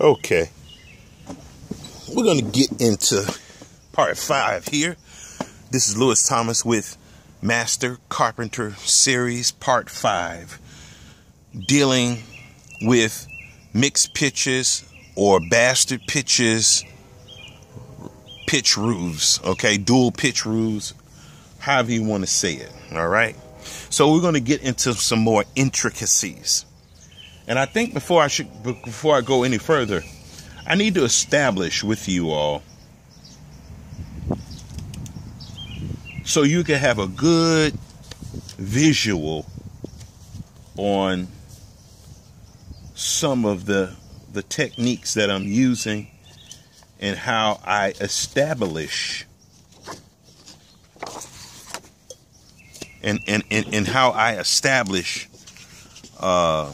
Okay. We're going to get into part five here. This is Lewis Thomas with Master Carpenter Series Part 5, dealing with mixed pitches or bastard pitches, pitch roofs, okay, dual pitch roofs, however you want to say it, all right? So we're going to get into some more intricacies. And I think before I should before I go any further, I need to establish with you all so you can have a good visual on some of the the techniques that I'm using and how I establish and and, and, and how I establish uh,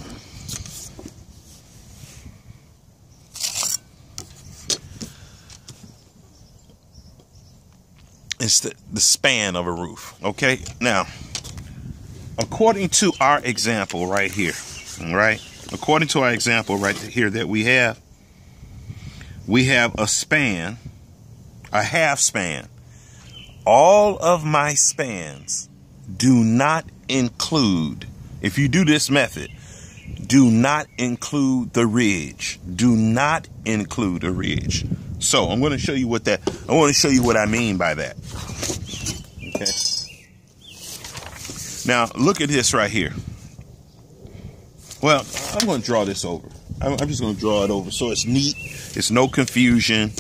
the span of a roof. Okay, now according to our example right here, right? According to our example right here that we have, we have a span, a half span. All of my spans do not include, if you do this method, do not include the ridge. Do not include a ridge. So I'm going to show you what that, I want to show you what I mean by that. Okay. Now look at this right here. Well, I'm going to draw this over. I'm just going to draw it over so it's neat. It's no confusion,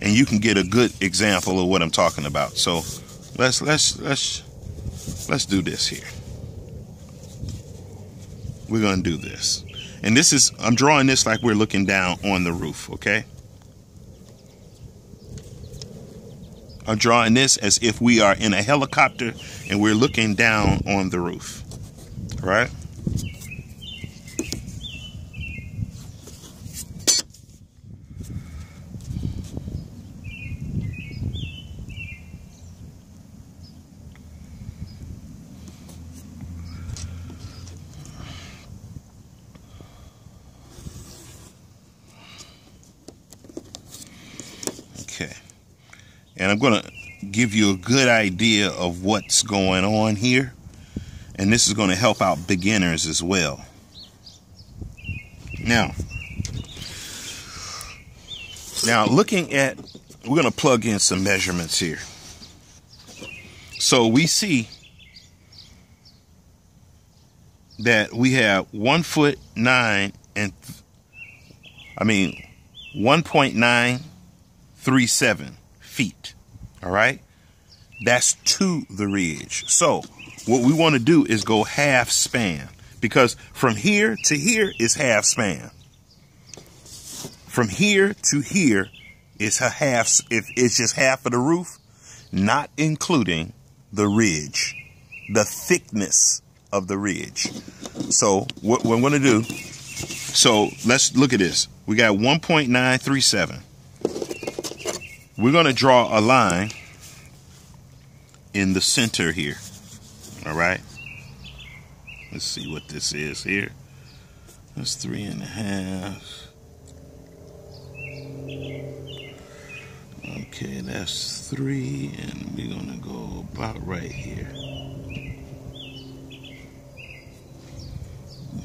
and you can get a good example of what I'm talking about. So let's let's let's let's do this here. We're going to do this. And this is, I'm drawing this like we're looking down on the roof, okay? I'm drawing this as if we are in a helicopter and we're looking down on the roof, right? Okay. And I'm going to give you a good idea of what's going on here. And this is going to help out beginners as well. Now, now looking at, we're going to plug in some measurements here. So we see that we have one foot nine and, I mean, 1.937 feet. All right. That's to the ridge. So what we want to do is go half span because from here to here is half span. From here to here is a half, if it's just half of the roof, not including the ridge, the thickness of the ridge. So what we're going to do, so let's look at this. We got 1.937 we're going to draw a line in the center here. All right. Let's see what this is here. That's three and a half. Okay, that's three, and we're gonna go about right here.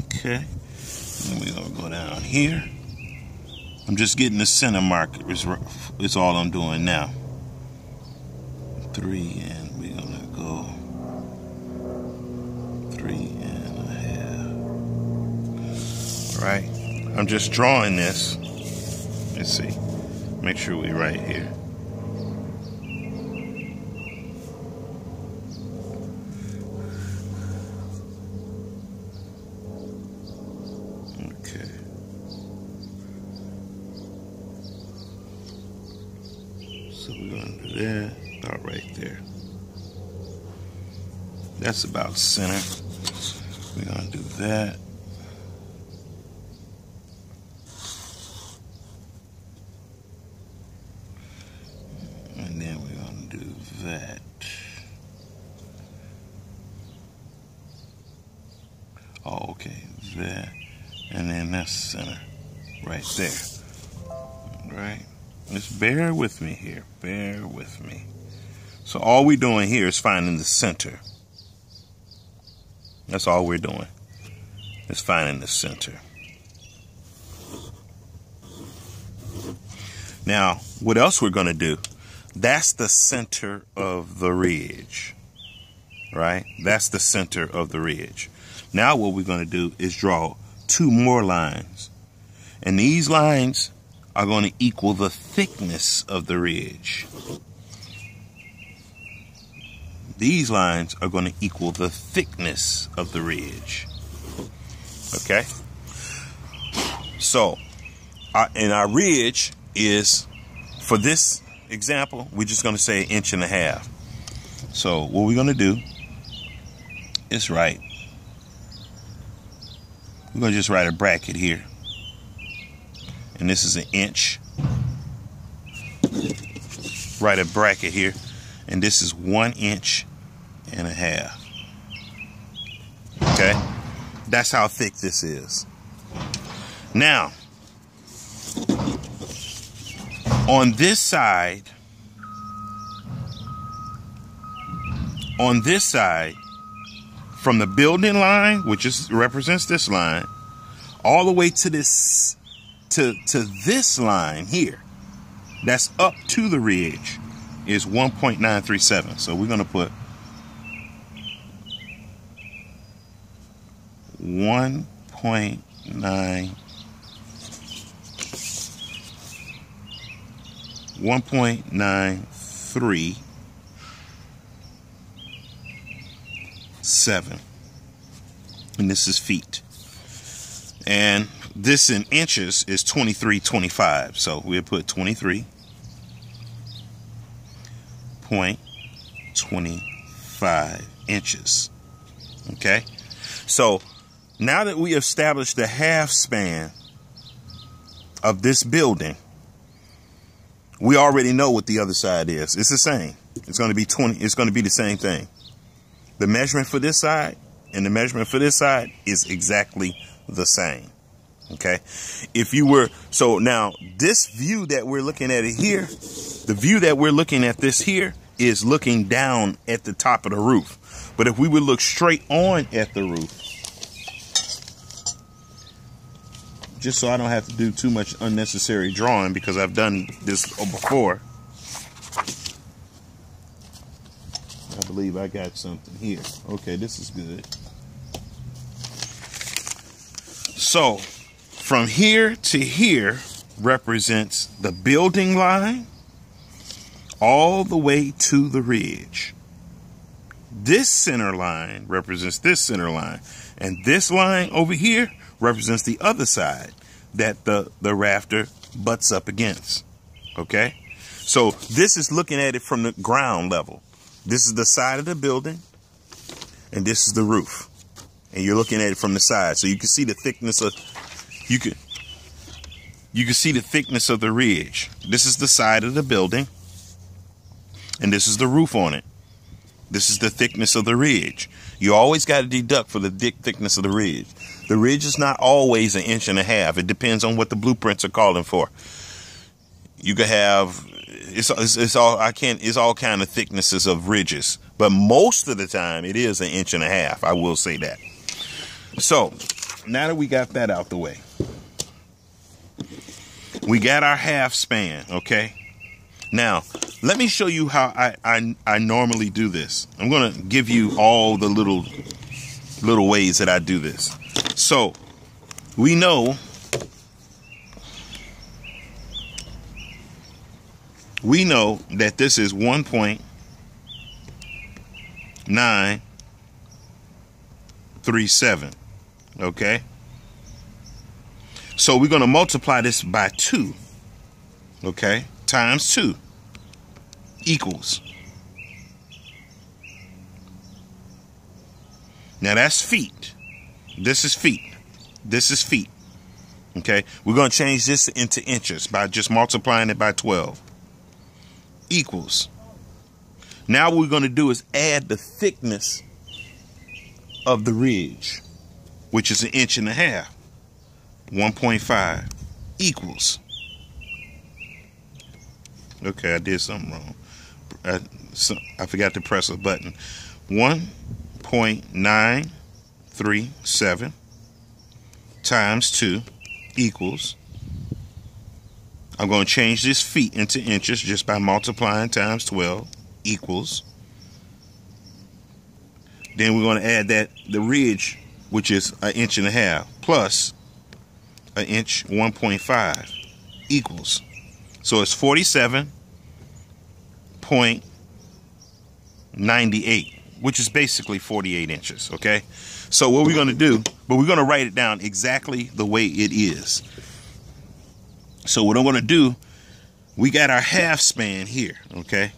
Okay, and we're gonna go down here. I'm just getting the center mark. Is, is all I'm doing now. Three and we're gonna go three and a half. All right. I'm just drawing this. Let's see. Make sure we're right here. So we're going to do that about right there. That's about center. We're to do that. And then we're to do that. Oh, okay. That. And then that's center right there. right? Just bear with me here. Bear with me. So all we're doing here is finding the center. That's all we're doing. Is finding the center. Now, what else we're going to do? That's the center of the ridge. Right? That's the center of the ridge. Now what we're going to do is draw two more lines. And these lines are going to equal the thickness of the ridge. These lines are going to equal the thickness of the ridge. Okay? So, our, and our ridge is, for this example, we're just going to say an inch and a half. So, what we're going to do is write, we're going to just write a bracket here and this is an inch. Write a bracket here, and this is one inch and a half. Okay, that's how thick this is. Now, on this side, on this side, from the building line, which is represents this line, all the way to this to, to this line here, that's up to the ridge, is 1.937. So we're going to put 1.9 1.93 seven and this is feet and this in inches is 23.25. So we'll put 23.25 inches. Okay. So now that we established the half span of this building, we already know what the other side is. It's the same. It's going to be 20. It's going to be the same thing. The measurement for this side and the measurement for this side is exactly the same. Okay. If you were, so now this view that we're looking at it here, the view that we're looking at this here is looking down at the top of the roof. But if we would look straight on at the roof, just so I don't have to do too much unnecessary drawing because I've done this before. I believe I got something here. Okay, this is good. So, from here to here represents the building line all the way to the ridge. This center line represents this center line. And this line over here represents the other side that the, the rafter butts up against. Okay? So this is looking at it from the ground level. This is the side of the building, and this is the roof. And you're looking at it from the side. So you can see the thickness of you can you can see the thickness of the ridge. This is the side of the building, and this is the roof on it. This is the thickness of the ridge. You always got to deduct for the thick thickness of the ridge. The ridge is not always an inch and a half. It depends on what the blueprints are calling for. You could have it's, it's, it's all I can't it's all kind of thicknesses of ridges, but most of the time it is an inch and a half. I will say that. So now that we got that out the way, we got our half span, okay? Now, let me show you how I, I, I normally do this. I'm to give you all the little little ways that I do this. So, we know we know that this is 1.937, okay? So we're going to multiply this by 2. Okay? Times 2 equals. Now that's feet. This is feet. This is feet. Okay? We're going to change this into inches by just multiplying it by 12. Equals. Now what we're going to do is add the thickness of the ridge, which is an inch and a half. 1.5 equals. Okay, I did something wrong. I, I forgot to press a button. 1.937 times 2 equals. I'm going to change this feet into inches just by multiplying times 12 equals. Then we're going to add that the ridge, which is an inch and a half, plus an inch 1.5 equals. So it's 47.98, which is basically 48 inches, okay? So what we're going to do, but we're going to write it down exactly the way it is. So what I'm to do, we got our half span here, okay?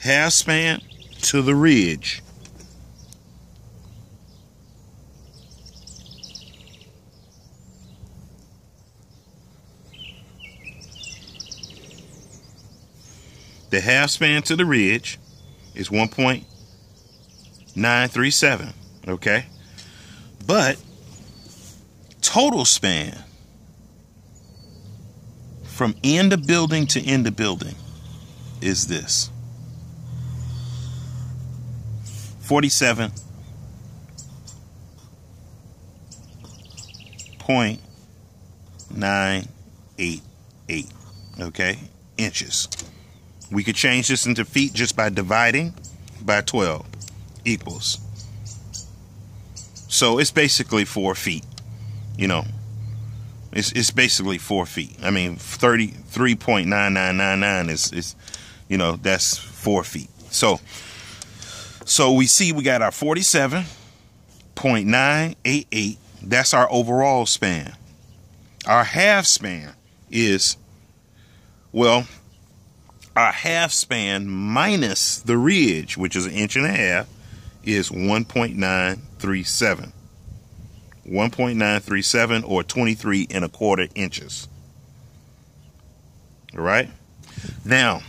Half span to the ridge. The half span to the ridge is 1.937, okay? But total span from end of building to end of building is this. 47 point nine eight eight okay? Inches we could change this into feet just by dividing by 12 equals. So it's basically four feet. You know, it's it's basically four feet. I mean, 33.9999 is is you know that's four feet. So so we see we got our 47.988. That's our overall span. Our half span is well our half span minus the ridge, which is an inch and a half, is 1.937. 1.937 or 23 and a quarter inches. All right. Now,